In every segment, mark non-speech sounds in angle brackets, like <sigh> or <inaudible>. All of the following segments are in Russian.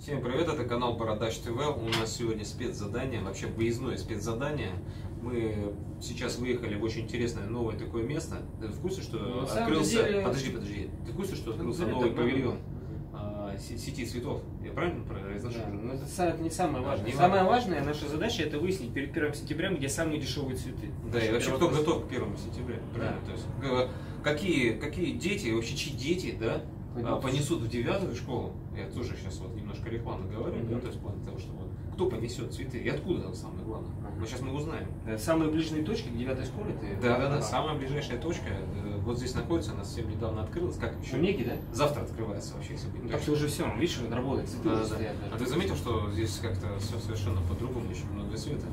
Всем привет, это канал Бородач ТВ. У нас сегодня спецзадание, вообще выездное спецзадание. Мы сейчас выехали в очень интересное новое такое место. Ты в курсе, что Ну, открылся... деле- Подожди, подожди. Ты в курсе, что открылся деле новый павильон а, се- сети цветов? Я правильно произношу? Да, но это са- это не самое важное. Не Самая важно. важная наша задача это выяснить перед 1 сентября, где самые дешевые цветы. Да, и вообще кто готов к первому сентября? Правильно? То есть, какие, какие дети, вообще чьи дети, да, А, понесут в девятую школу? Я тоже сейчас вот немножко рекламно говорю, да, Мгм. то есть в плане того, что вот кто понесет цветы и откуда там самое главное. Ага. Но сейчас мы узнаем. Да, Самые ближние точки к девятой школе ты. Да, да, да. Самая ближайшая точка э, вот здесь находится, она совсем недавно открылась. Как еще? Шумеки, да? Завтра открывается вообще, если быть Ну, так что уже все, видишь, работает, цветы Да, да. стоят. А ты заметил, что здесь как-то все совершенно по-другому, еще много цвета?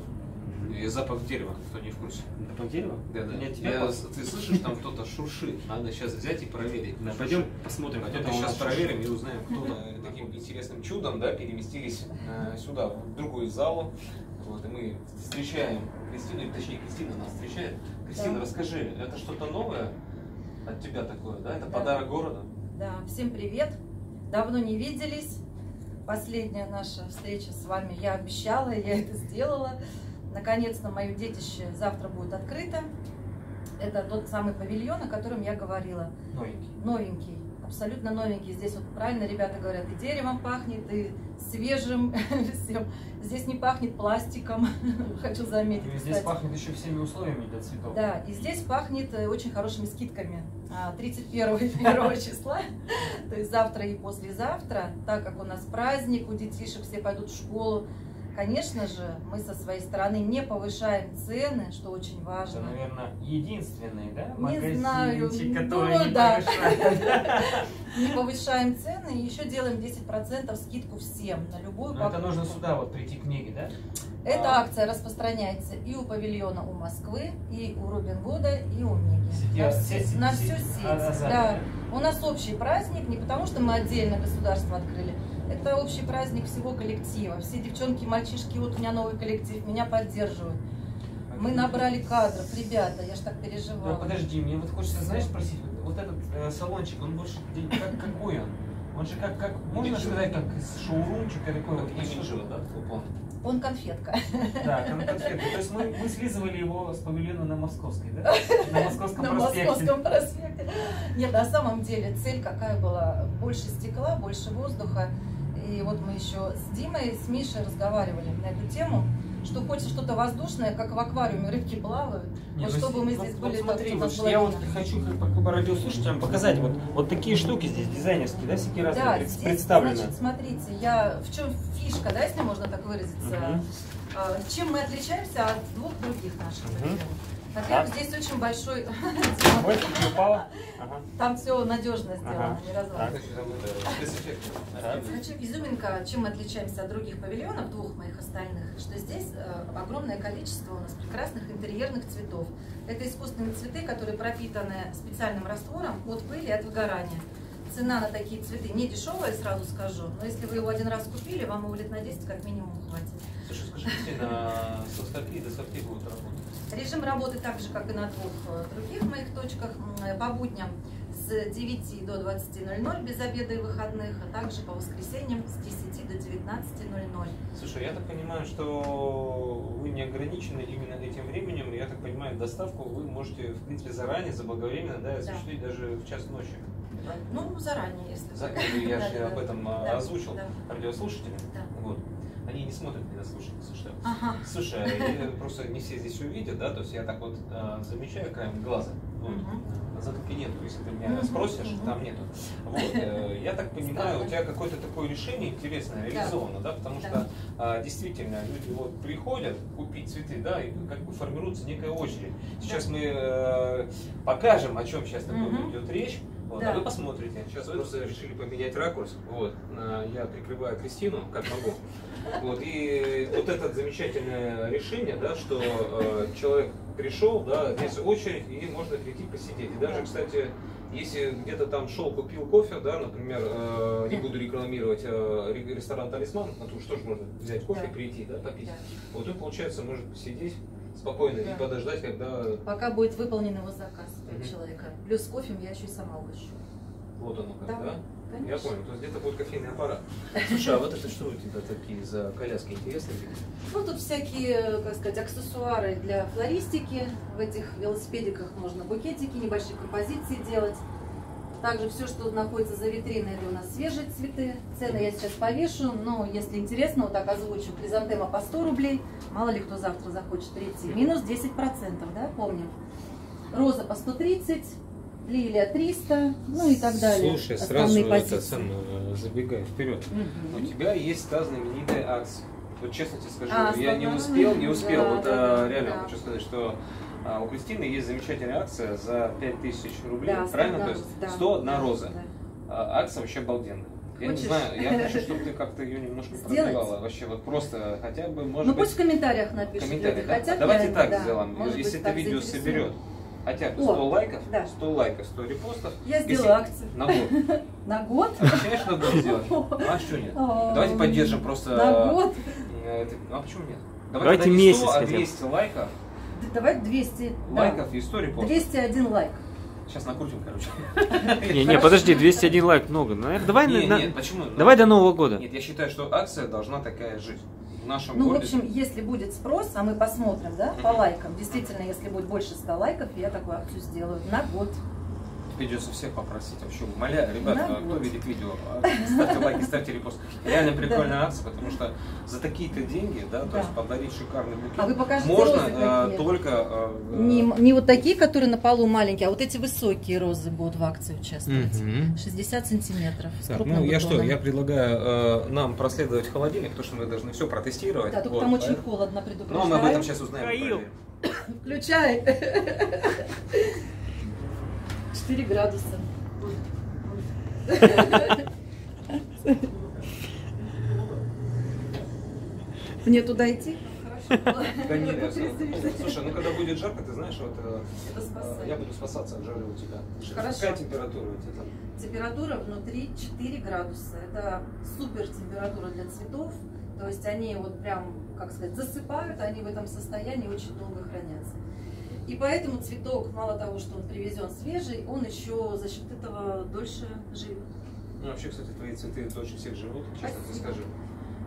И запах дерева, кто не в курсе. Запах дерева? Да, да. Не от тебя Я- пахнет? ты слышишь, там кто-то шуршит. Надо сейчас взять и проверить. Да, пойдем посмотрим, Пойдем сейчас проверим и узнаем, кто таким интересным чудом да, переместились э, сюда, в другую залу. Вот, и мы встречаем Кристину, точнее Кристина нас встречает. Кристина, Да. расскажи, это что-то новое от тебя такое, да? Это Да. подарок города? Да, всем привет. Давно не виделись. Последняя наша встреча с вами я обещала, я это сделала. Наконец-то мое детище завтра будет открыто. Это тот самый павильон, о котором я говорила. Новенький. Новенький, абсолютно новенький. Здесь вот правильно ребята говорят, и деревом пахнет, и свежим <laughs> всем. Здесь не пахнет пластиком, <laughs> хочу заметить. И Здесь кстати. пахнет еще всеми условиями для цветов. Да, и здесь пахнет э, очень хорошими скидками. А, 31 и 1 числа, то есть завтра и послезавтра, так как у нас праздник, у детишек все пойдут в школу. Конечно же, мы со своей стороны не повышаем цены, что очень Это, важно. наверное, единственный, да, Не знаю, магазинчик, ну который не да. повышает. Не повышаем цены и еще делаем 10% скидку всем на любую Но это нужно покупку. сюда вот прийти к книге, да? Эта А. акция распространяется и у павильона у Москвы, и у Робин Гуда, и у Меги. На, всю а, сеть. а, сзади, да. У нас общий праздник, не потому что мы отдельно государство открыли. Это общий праздник всего коллектива. Все девчонки, мальчишки, вот у меня новый коллектив, меня поддерживают. Мы набрали кадров, ребята, я ж так Да, переживала. подожди, мне вот хочется, знаешь, спросить, вот, вот этот э, салончик, он больше как, какой он? Он же как, как можно Имиджевый. сказать, как из шоурумчика такой вот. Как имиджево, да? Купон. Он конфетка. Да, кон- <laughs> конфетка. То есть мы, мы слизывали его с павильона на Московской, да? <laughs> На Московском На проспекте. Московском проспекте. Нет, на самом деле цель какая была? Больше стекла, больше воздуха. И вот мы еще с Димой, с Мишей разговаривали на эту тему, что хочется что-то воздушное, как в аквариуме рыбки плавают. Не, вот ну, чтобы мы здесь вот были смотри, так, вот я вот хочу как радиослушателям показать вот, вот такие штуки здесь дизайнерские, да, всякие разные Да, здесь, представлены. значит, смотрите, я в чем фишка, да, если можно так выразиться. А, чем мы отличаемся от двух других наших Мгм. Во-первых, здесь очень большой, не <laughs> упала. Ага. там все надежно сделано, Ага. не. Значит, изюминка, чем мы отличаемся от других павильонов, двух моих остальных, что здесь э, огромное количество у нас прекрасных интерьерных цветов. Это искусственные цветы, которые пропитаны специальным раствором от пыли и от выгорания. Цена на такие цветы не дешевая, сразу скажу, но если вы его один раз купили, вам его лет на 10 как минимум хватит. Слушай, скажи, Кристина, со скольки до скольки будут работать? Режим работы так же, как и на двух э, других моих точках, м, по будням с 9 до 20.00 без обеда и выходных, а также по воскресеньям с 10 до 19.00. Слушай, я так понимаю, что вы не ограничены именно этим временем. Я так понимаю, доставку вы можете, в принципе, заранее, заблаговременно, да, осуществить даже в час ночи. Ну, заранее, если За- вы- Я Да, же да, об этом а, да, озвучил да. радиослушателям. Да. Вот. Они не смотрят, слушают, если что. Ага. Слушай, а <laughs> просто не все здесь увидят, да, то есть я так вот а, замечаю краем глаза. Вот. Мгм. Затылки нету, если ты меня спросишь, мгм. там нету. Вот, э, я так понимаю, у тебя какое-то такое решение интересное Да. реализовано, да, потому Да. что а, действительно люди вот приходят купить цветы, да, и как бы формируется некая очередь. Сейчас мы э, покажем, о чем сейчас Мгм. идет речь. Вот, Да. а вы посмотрите. Сейчас вы просто решили поменять ракурс. Вот, я прикрываю Кристину, как могу. <laughs> Вот, и вот это замечательное решение, да, что э, человек пришел, да, здесь очередь, и можно прийти посидеть. И даже, кстати, если где-то там шел, купил кофе, да, например, э, не буду рекламировать э, ре- ресторан Талисман, а то что ж можно взять кофе, Да. прийти, да, попить. Да. Вот он, получается, может посидеть спокойно Да. и подождать, когда Пока будет выполнен его заказ у Мгм. человека. Плюс кофе я еще и сама угощу. вот оно как, Да. да? Конечно. Я понял, то есть где-то будет кофейный аппарат. Слушай, а вот это что у тебя такие за коляски интересные? Ну, тут всякие, как сказать, аксессуары для флористики. В этих велосипедиках можно букетики, небольшие композиции делать. Также все, что находится за витриной, это у нас свежие цветы. Цены я сейчас повешу, но если интересно, вот так озвучу. Хризантема по 100 рублей. Мало ли кто завтра захочет прийти. Минус 10%, да, помним. Роза по 130, лилия 300, ну и так далее. Слушай, Основные сразу это позиции. сам, э, забегай вперед. Мгм. У тебя есть та знаменитая акция. Вот честно тебе скажу, А, я не успел, не успел. да, вот да, а, реально да. хочу сказать, что а, у Кристины есть замечательная акция за 5000 рублей. Да, правильно? То 101 есть да, 101 да, роза. да. А, акция вообще обалденная. Я Хочешь? не знаю, я хочу, <laughs> чтобы ты как-то ее немножко Сделать? продвигала. Вообще, вот просто хотя бы, может Ну быть, пусть в комментариях напишут. комментарий. люди да? хотят, А Давайте я- так да, сделаем. может Если быть, это видео соберет хотя бы О, 100 лайков, да. 100 лайков, 100 репостов. Я если- сделаю акцию. На год. <laughs> На год? Обещаешь на год сделать? <laughs> А что нет? О, Давайте поддержим просто... На год? э, а почему нет? Давайте не месяц 100, а хотя бы. 200 лайков, Давай 200. да. лайков и 100 репостов. 201 лайк. Сейчас накрутим, короче. <laughs> Не, не, подожди, 201 лайк много. Наверное, давай, Не, на- нет, почему? давай до Нового года. Нет, я считаю, что акция должна такая жить. В нашем Ну, в городе. общем, если будет спрос, а мы посмотрим, да, по лайкам. Действительно, если будет больше 100 лайков, я такую акцию сделаю на год. Придется всех попросить. Вообще, умоляю, ребят, На а кто год. видит видео, а, ставьте лайки, ставьте репост. Реально прикольная акция, потому что за такие-то деньги, да, то Да. есть подарить шикарный букет, А вы покажете можно розы а, какие? только... а, Не, не вот такие, которые на полу маленькие, а вот эти высокие розы будут в акции участвовать. Мгм. 60 сантиметров. с Так, ну я что, я предлагаю э, нам проследовать в холодильник, потому что мы должны все протестировать. Да, только Вот, там очень поэтому- холодно, Ну, предупреждаю. мы об этом сейчас узнаем. Включай. <laughs> 4 градуса. Мне туда идти? Да нет, я сразу- Слушай, ну когда будет жарко, ты знаешь, вот э, я буду спасаться от жары у тебя. Хорошо. Какая температура у тебя там? Температура внутри 4 градуса. Это супер температура для цветов. То есть они вот прям, как сказать, засыпают, они в этом состоянии очень долго хранятся. И поэтому цветок, мало того, что он привезен свежий, он еще за счет этого дольше живет. Ну, вообще, кстати, твои цветы дольше всех живут, честно тебе скажу.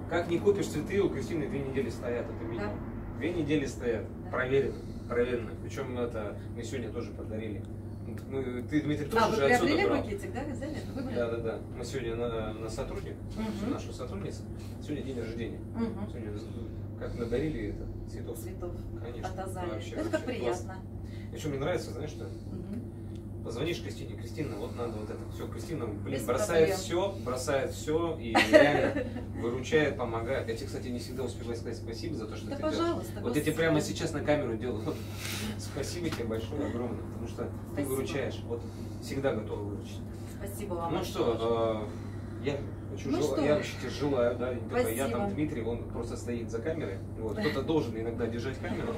Как не купишь цветы, у Кристины две недели стоят, это минимум. Две недели стоят, Да. проверено, проверено. Причем это мы сегодня тоже подарили. Мы, ты, Дмитрий, тоже А, вы же отсюда брал. пакетик, да, взяли? Выбрали? Да, да, да. Мы сегодня на, на сотрудник, Мгм. нашу сотрудницу, сегодня день рождения. Мгм. Сегодня как надарили это, цветов. Цветов Конечно. от Азалии. Вообще, Это как вообще приятно. Еще мне нравится, знаешь что? Мгм. Позвонишь Кристине, Кристина, вот надо вот это все. Кристина, блин, Без бросает проблем. все, бросает все и <laughs> реально выручает, помогает. Я тебе, кстати, не всегда успеваю сказать спасибо за то, что Да, ты делаешь. Вот я тебе прямо сейчас на камеру делаю. Вот. <laughs> Спасибо тебе большое, огромное, потому что ты Спасибо. выручаешь. Вот всегда готова выручить. Спасибо вам. Ну что, э, я хочу Ну жел- что? я вообще тебе желаю, да, не только я там Спасибо. Дмитрий, он просто стоит за камерой. Вот, кто-то должен иногда держать камеру.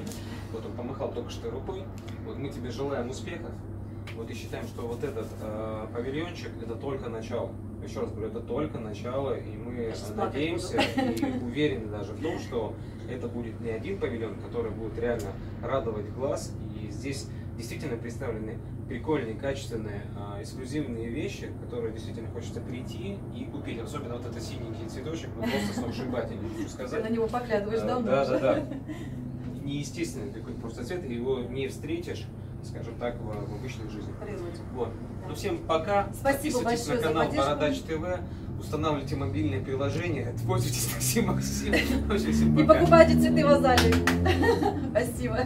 Вот он помахал только что рукой. Вот мы тебе желаем успехов. Вот и считаем, что вот этот э, павильончик это только начало. Еще раз говорю, это только начало, и мы э, надеемся и уверены даже в том, что это будет не один павильон, который будет реально радовать глаз. И здесь действительно представлены прикольные, качественные, а, эксклюзивные вещи, которые действительно хочется прийти и купить. Особенно вот этот синенький цветочек, ну просто сногсшибательный, хочу Ты сказать. на него поглядываешь давно. Да, уже. да, да. Неестественный такой просто цвет, его не встретишь, скажем так, в, в обычной жизни. Вот. Да. Ну всем пока. Спасибо Подписывайтесь большое на канал. Бородач ТВ. Устанавливайте мобильное приложение. <laughs> Пользуйтесь такси Максим. И покупайте цветы в Азалии. <laughs> Спасибо.